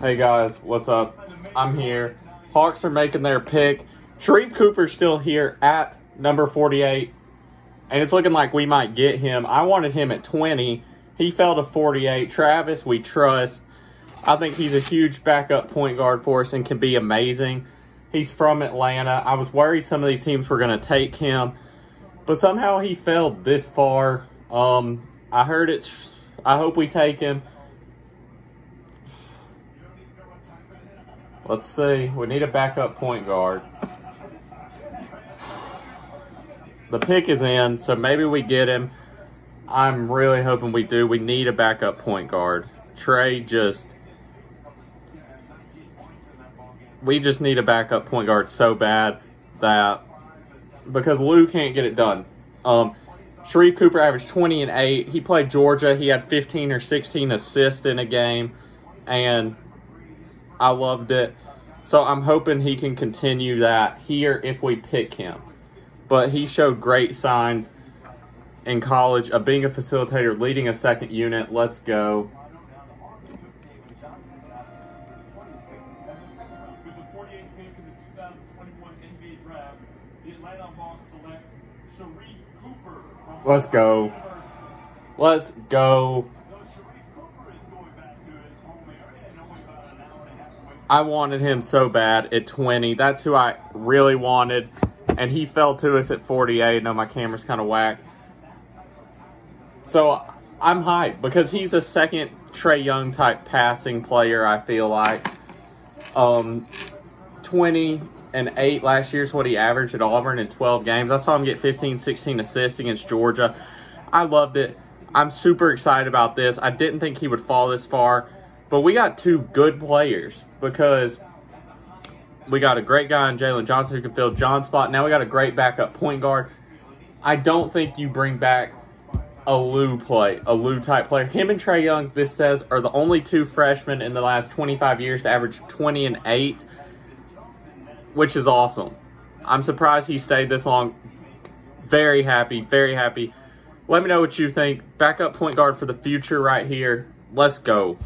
Hey guys, what's up? I'm here. Hawks are making their pick. Sharife Cooper's still here at number 48, and it's looking like we might get him. I wanted him at 20. He fell to 48. Travis, we trust. I think he's a huge backup point guard for us and can be amazing. He's from Atlanta. I was worried some of these teams were going to take him, but somehow he fell this far. Um, I heard it's. I hope we take him. Let's see. We need a backup point guard. The pick is in, so maybe we get him. I'm really hoping we do. We need a backup point guard. Trae just... We just need a backup point guard so bad that... Because Lou can't get it done. Um, Sharife Cooper averaged 20 and 8. He played Georgia. He had 15 or 16 assists in a game. And I loved it. So I'm hoping he can continue that here if we pick him. But he showed great signs in college of being a facilitator, leading a second unit. Let's go. With the 48th pick I wanted him so bad at 20. That's who I really wanted. And he fell to us at 48. No, my camera's kind of whack. So I'm hyped because he's a second Trae Young type passing player, I feel like. Um, 20 and 8 last year's what he averaged at Auburn in 12 games. I saw him get 15, 16 assists against Georgia. I loved it. I'm super excited about this. I didn't think he would fall this far, but we got two good players because we got a great guy in Jalen Johnson who can fill John's spot. Now we got a great backup point guard. I don't think you bring back a Lou play, a Lou type player. Him and Trae Young, this says, are the only two freshmen in the last 25 years to average 20 and 8, which is awesome. I'm surprised he stayed this long. Very happy, very happy. Let me know what you think. Backup point guard for the future right here. Let's go.